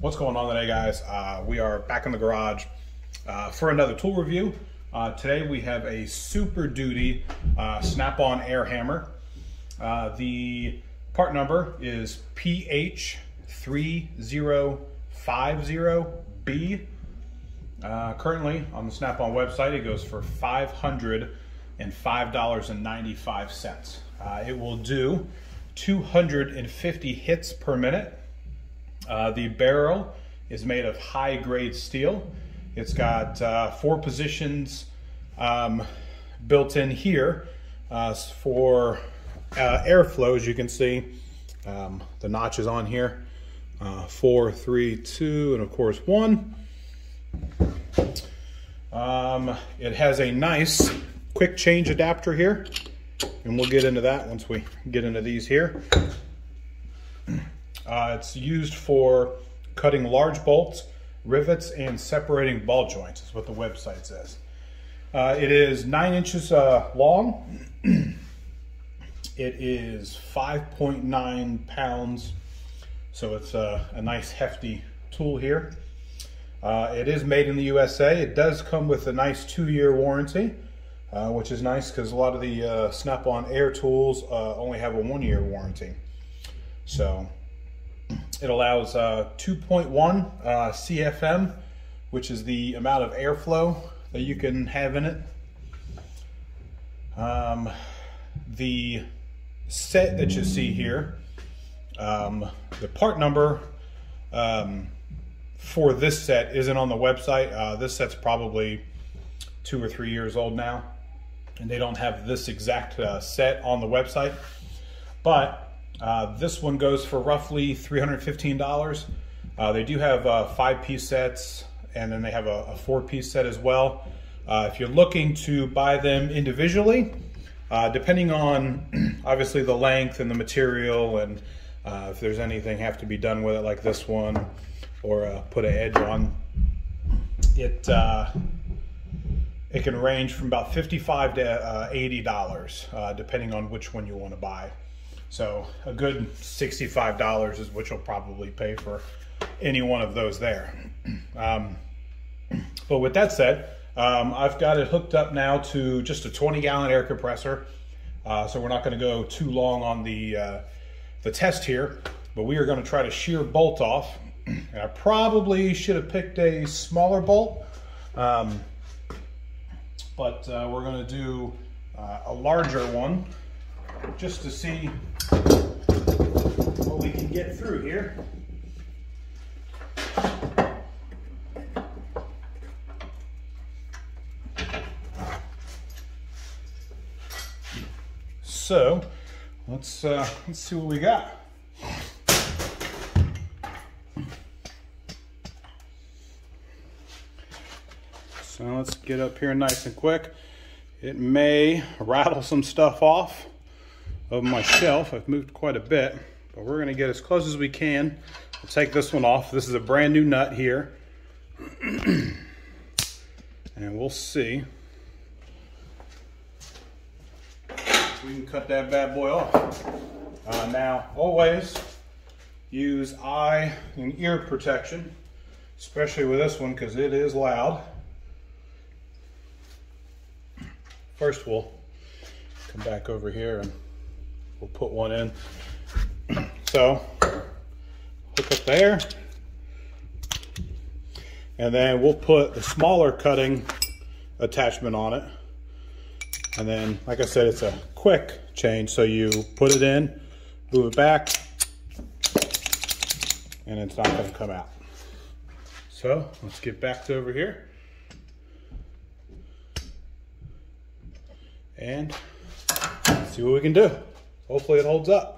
What's going on today, guys? Uh, we are back in the garage uh, for another tool review. Uh, today we have a Super Duty uh, Snap-on air hammer. Uh, the part number is PH3050B. Uh, currently on the Snap-on website, it goes for $505.95. it will do 250 hits per minute uh, the barrel is made of high grade steel. It's got uh, four positions um, built in here uh, for uh, airflow, as you can see. Um, the notches on here, uh, four, three, two, and of course one. Um, it has a nice quick change adapter here, and we'll get into that once we get into these here. Uh, it's used for cutting large bolts, rivets, and separating ball joints is what the website says. Uh, it is nine inches uh, long. it is 5.9 pounds. So it's a, a, nice hefty tool here. Uh, it is made in the USA. It does come with a nice two-year warranty, uh, which is nice because a lot of the uh, Snap-on air tools only have a one-year warranty. So it allows uh, 2.1 uh, CFM, which is the amount of airflow that you can have in it. Um, the set that you see here, um, the part number um, for this set isn't on the website. Uh, this set's probably two or three years old now, and they don't have this exact uh, set on the website. But uh, this one goes for roughly $315. Uh, they do have uh, five piece sets and then they have a, a four piece set as well. Uh, if you're looking to buy them individually, uh, depending on obviously the length and the material and uh, if there's anything have to be done with it like this one or put an edge on, it it can range from about 55 to $80 depending on which one you want to buy. So a good $65 is what you'll probably pay for any one of those there. Um, but with that said, um, I've got it hooked up now to just a 20 gallon air compressor. Uh, so we're not gonna go too long on the, uh, the test here, but we are gonna try to shear bolt off. And I probably should have picked a smaller bolt, um, but uh, we're gonna do uh, a larger one just to see we can get through here. So let's uh, let's see what we got. So let's get up here nice and quick. It may rattle some stuff off of my shelf. I've moved quite a bit, but we're gonna get as close as we can. We'll take this one off. This is a brand new nut here. and we'll see. We can cut that bad boy off. Uh, now, always use eye and ear protection, especially with this one because it is loud. First, we'll come back over here and we'll put one in. So hook up there. And then we'll put the smaller cutting attachment on it. And then, like I said, it's a quick change. So you put it in, move it back, and it's not gonna come out. So let's get back to over here. And see what we can do. Hopefully it holds up.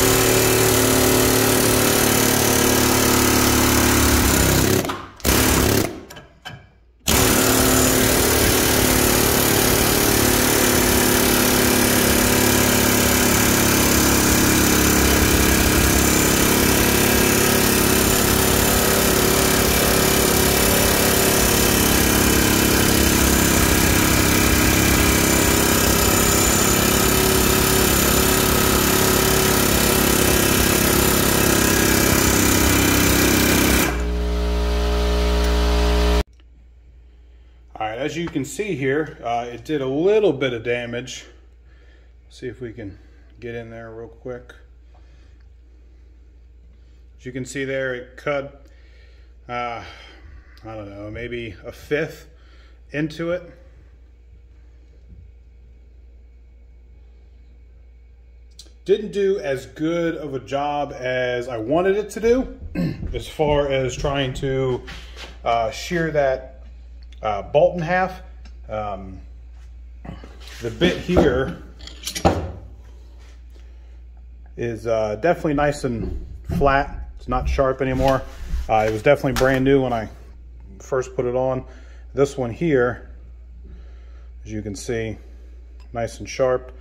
as you can see here, uh, it did a little bit of damage. See if we can get in there real quick. As you can see there, it cut, uh, I don't know, maybe a fifth into it. Didn't do as good of a job as I wanted it to do as far as trying to uh, shear that uh, bolt in half. Um, the bit here is uh, definitely nice and flat. It's not sharp anymore. Uh, it was definitely brand new when I first put it on. This one here, as you can see, nice and sharp.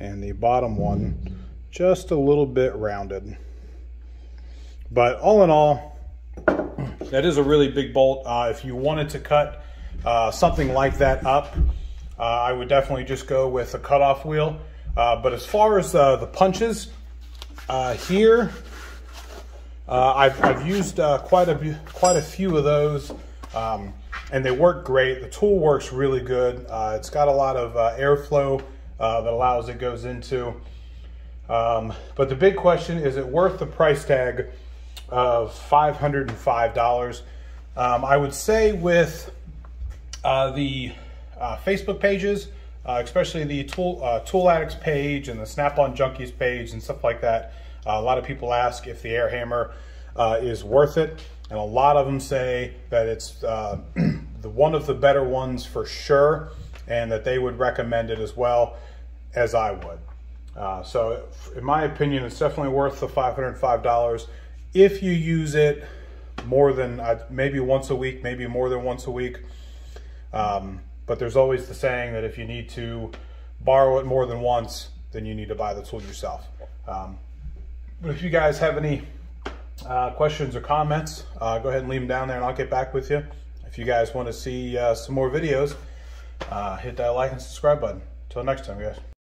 And the bottom one, just a little bit rounded. But all in all, that is a really big bolt. Uh, if you wanted to cut uh, something like that up, uh, I would definitely just go with a cutoff wheel. Uh, but as far as uh, the punches, uh, here, I've, I've, used quite, a, quite a few of those. Um, and they work great. The tool works really good. it's got a lot of airflow that allows it goes into. Um, but the big question, is it worth the price tag of $505? Um, I would say with uh, the uh, Facebook pages, uh, especially the Tool, uh, Tool Addicts page and the Snap-on Junkies page and stuff like that. Uh, a lot of people ask if the air hammer uh, is worth it. And a lot of them say that it's the one of the better ones for sure and that they would recommend it as well as I would. So in my opinion, it's definitely worth the $505 if you use it more than uh, maybe once a week, maybe more than once a week. Um, but there's always the saying that if you need to borrow it more than once, then you need to buy the tool yourself. Um, but if you guys have any uh, questions or comments, uh, go ahead and leave them down there and I'll get back with you. If you guys want to see uh, some more videos, uh, hit that like and subscribe button. Until next time, guys.